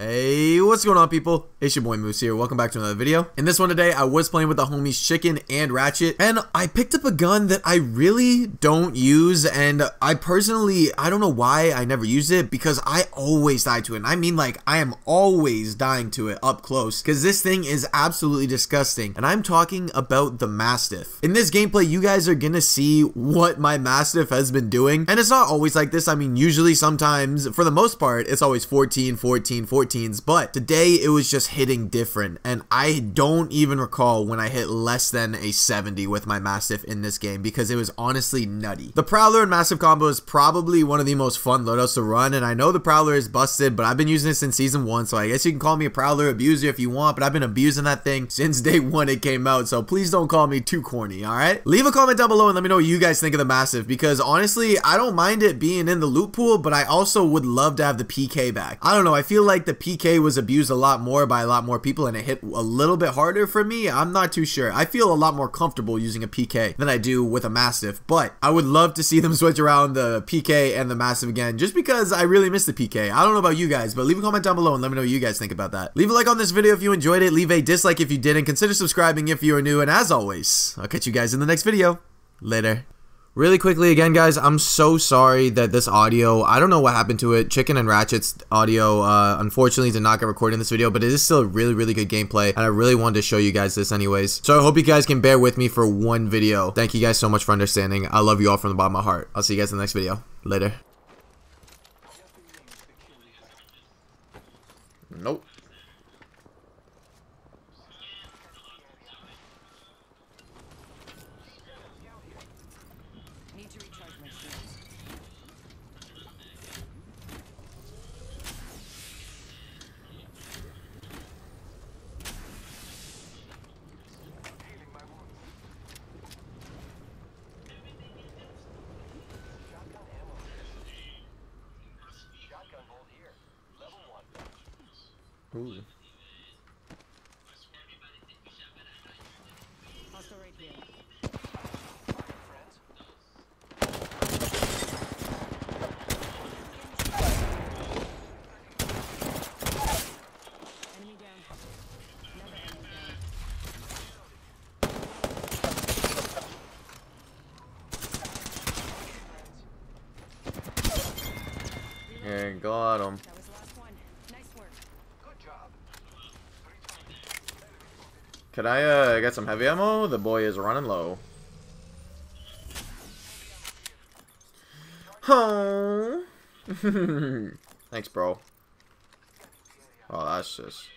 哎 what's going on people? It's your boy Moose here. Welcome back to another video. In this one today, I was playing with the homies Chicken and Rachet, and I picked up a gun that I really don't use, and I personally, I don't know why I never use it, because I always die to it. And I mean like, I am always dying to it up close, because this thing is absolutely disgusting, and I'm talking about the Mastiff. In this gameplay, you guys are gonna see what my Mastiff has been doing, and it's not always like this. I mean, usually sometimes, for the most part, it's always 14, 14, 14, 14s, but today it was just hitting different, and I don't even recall when I hit less than a 70 with my Mastiff in this game because it was honestly nutty. The Prowler and Mastiff combo is probably one of the most fun loadouts to run, and I know the Prowler is busted, but I've been using it since season 1, so I guess you can call me a Prowler abuser if you want, but I've been abusing that thing since day 1 it came out, so please don't call me too corny, alright? Leave a comment down below and let me know what you guys think of the Mastiff, because honestly, I don't mind it being in the loot pool, but I also would love to have the PK back. I don't know, I feel like the PK was abused a lot more by a lot more people and it hit a little bit harder for me. I'm not too sure. I feel a lot more comfortable using a PK than I do with a Mastiff, but I would love to see them switch around the PK and the Mastiff again just because I really miss the PK. I don't know about you guys, but leave a comment down below and let me know what you guys think about that. Leave a like on this video if you enjoyed it. Leave a dislike if you didn't. Consider subscribing if you are new. And as always, I'll catch you guys in the next video. Later. Really quickly again guys, I'm so sorry that this audio, I don't know what happened to it. Chicken and Rachet's audio uh, unfortunately did not get recorded in this video, but it is still a really, really good gameplay and I really wanted to show you guys this anyways. So I hope you guys can bear with me for one video. Thank you guys so much for understanding. I love you all from the bottom of my heart. I'll see you guys in the next video. Later. Nope. Need to recharge my shields. Ooh. Hostile right here. Enemy down. Another enemy Yeah, got him. That was the last one. Nice work. Could I uh, get some heavy ammo? The boy is running low. Oh. Thanks, bro. Oh, that's just.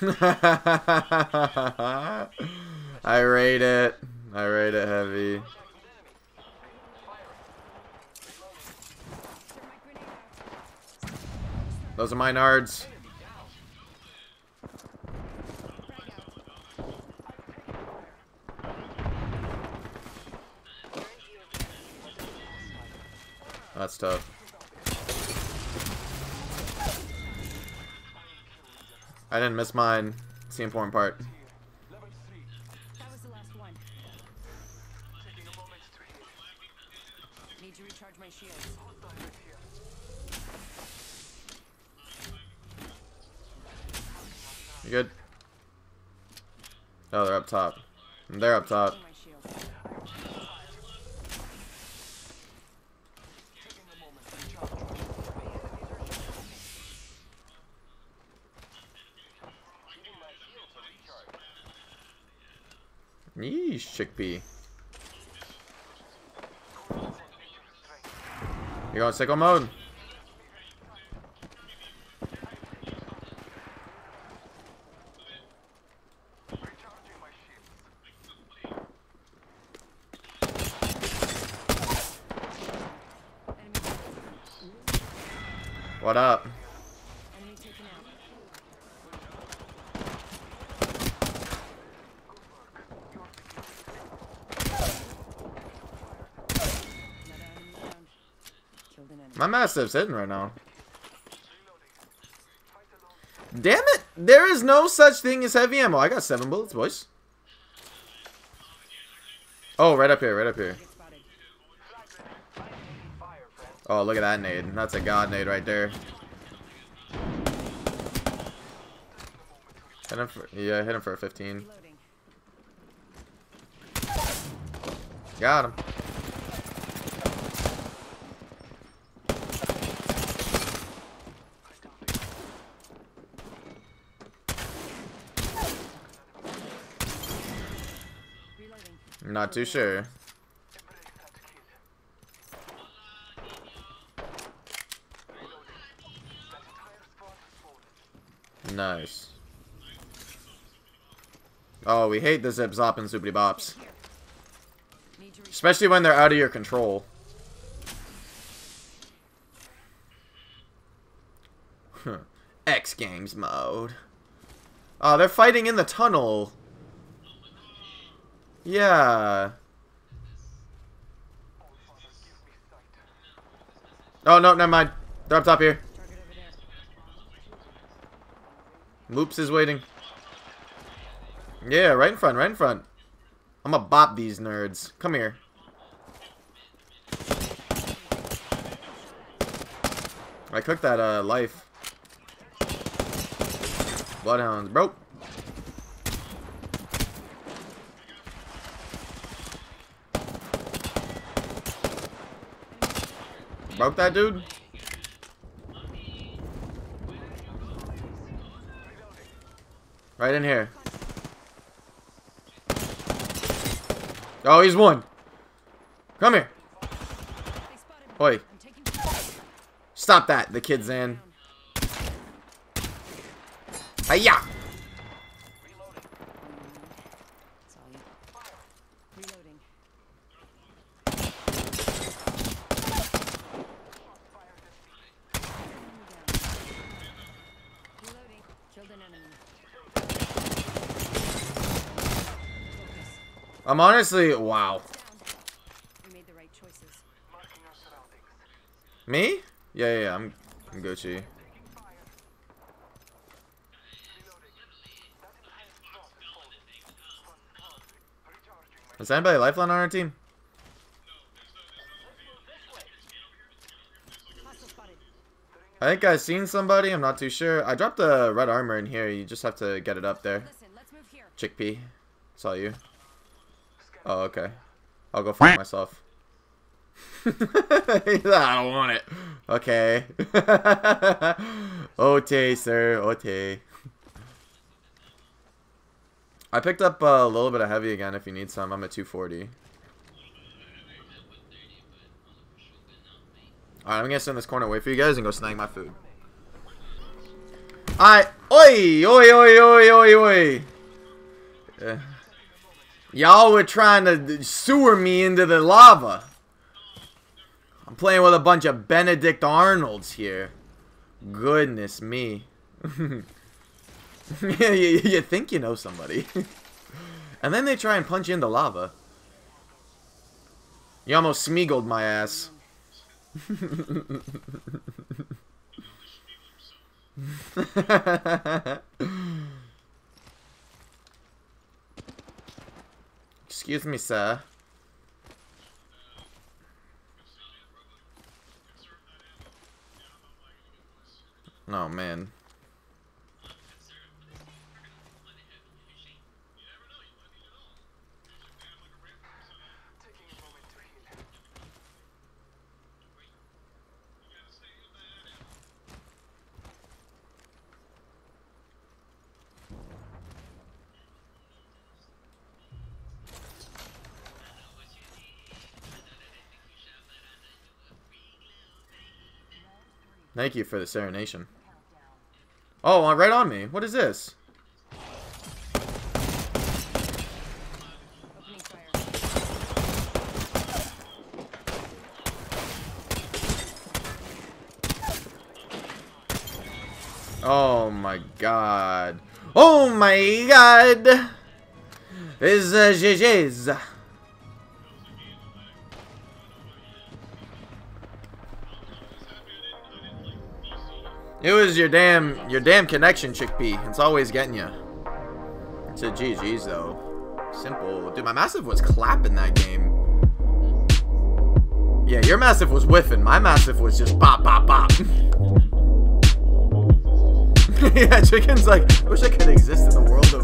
I rate it. I rate it heavy. Those are my nards. That's tough. I didn't miss mine. It's the important part. That was the last one. Need to recharge my shields. You good? Oh, they're up top. They're up top. Yeesh, chickpea. You going sicko mode? Enemy down. What up? Enemy taken out. Another enemy down. Killed an up? My Mastiff's hitting right now. Damn it! There is no such thing as heavy ammo. I got seven bullets, boys. Oh, right up here, right up here. Oh, look at that nade. That's a god nade right there. Hit him for, yeah, hit him for a 15. Got him. Not too sure. Nice. Oh, we hate the zip zop and zoopity bops. Especially when they're out of your control. X Games mode. Oh, they're fighting in the tunnel. Yeah. Oh, no, never mind. They're up top here. Moops is waiting. Yeah, right in front, right in front. I'm gonna bop these nerds. Come here. I cooked that uh life. Bloodhounds, bro. Broke that dude? Right in here. Oh, he's one. Come here. Oi. Stop that. The kid's in. Hiya! Killed an enemy. I'm honestly, wow. Made the right choices. Me? Yeah, yeah, yeah. I'm, I'm Gucci. Is anybody lifeline on our team? I think I've seen somebody. I'm not too sure. I dropped the red armor in here. You just have to get it up there. Listen, let's move here. Chickpea. Saw you. Oh, okay. I'll go find myself. I don't want it. Okay. Ote, sir. Ote. I picked up uh, a little bit of heavy again if you need some. I'm at 240. Alright, I'm gonna sit in this corner, wait for you guys, and go snag my food. Alright. Oi! Oi, oi, oi, oi, oi! Uh, Y'all were trying to sewer me into the lava. I'm playing with a bunch of Benedict Arnolds here. Goodness me. you think you know somebody. and then they try and punch you into lava. You almost smeagled my ass. Excuse me, sir. Oh, man. Thank you for the serenation. Oh, uh, right on me. What is this? Oh my god. Oh my god! Is uh. It was your damn your damn connection, chickpea. It's always getting you. It's a GG's though. Simple. Dude, my Mastiff was clapping that game. Yeah. Your Mastiff was whiffing. My Mastiff was just bop, bop, bop. yeah, Chicken's like, I wish I could exist in the world of